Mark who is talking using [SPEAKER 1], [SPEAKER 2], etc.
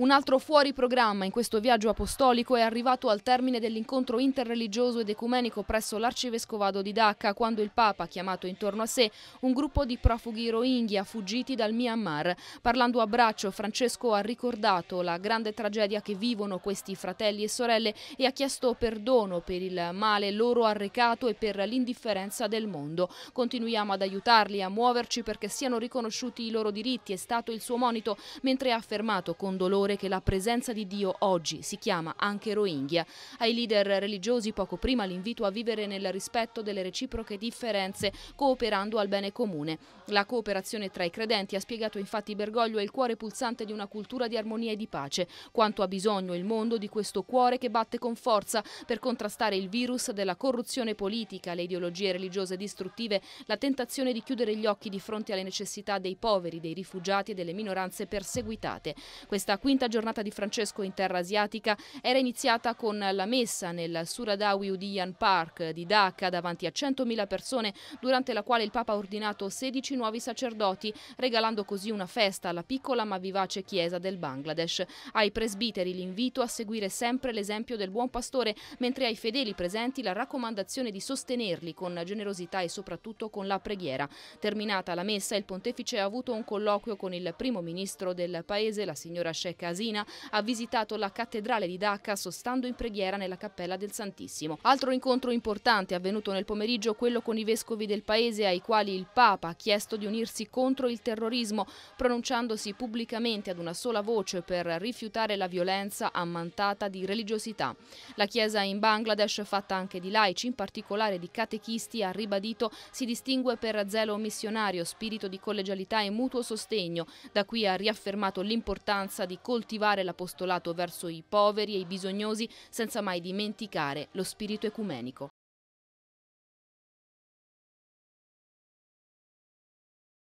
[SPEAKER 1] Un altro fuori programma in questo viaggio apostolico è arrivato al termine dell'incontro interreligioso ed ecumenico presso l'arcivescovado di Dhaka quando il Papa ha chiamato intorno a sé un gruppo di profughi rohingya fuggiti dal Myanmar. Parlando a braccio, Francesco ha ricordato la grande tragedia che vivono questi fratelli e sorelle e ha chiesto perdono per il male loro arrecato e per l'indifferenza del mondo. Continuiamo ad aiutarli a muoverci perché siano riconosciuti i loro diritti, è stato il suo monito, mentre ha affermato con dolore dolore che la presenza di Dio oggi si chiama anche Rohingya. Ai leader religiosi poco prima l'invito a vivere nel rispetto delle reciproche differenze, cooperando al bene comune. La cooperazione tra i credenti, ha spiegato infatti Bergoglio, è il cuore pulsante di una cultura di armonia e di pace. Quanto ha bisogno il mondo di questo cuore che batte con forza per contrastare il virus della corruzione politica, le ideologie religiose distruttive, la tentazione di chiudere gli occhi di fronte alle necessità dei poveri, dei rifugiati e delle minoranze perseguitate. Questa quinta quinta giornata di Francesco in terra asiatica era iniziata con la messa nel Suradawi Udiyan Park di Dhaka davanti a 100.000 persone, durante la quale il Papa ha ordinato 16 nuovi sacerdoti, regalando così una festa alla piccola ma vivace chiesa del Bangladesh. Ai presbiteri l'invito a seguire sempre l'esempio del buon pastore, mentre ai fedeli presenti la raccomandazione di sostenerli con generosità e soprattutto con la preghiera. Terminata la messa, il pontefice ha avuto un colloquio con il primo ministro del paese, la signora Sheikh Casina ha visitato la cattedrale di Dhaka sostando in preghiera nella cappella del Santissimo. Altro incontro importante avvenuto nel pomeriggio quello con i vescovi del paese ai quali il Papa ha chiesto di unirsi contro il terrorismo, pronunciandosi pubblicamente ad una sola voce per rifiutare la violenza ammantata di religiosità. La Chiesa in Bangladesh, fatta anche di laici, in particolare di catechisti, ha ribadito si distingue per zelo missionario, spirito di collegialità e mutuo sostegno. Da qui ha riaffermato l'importanza di coltivare l'apostolato verso i poveri e i bisognosi senza mai dimenticare lo spirito ecumenico.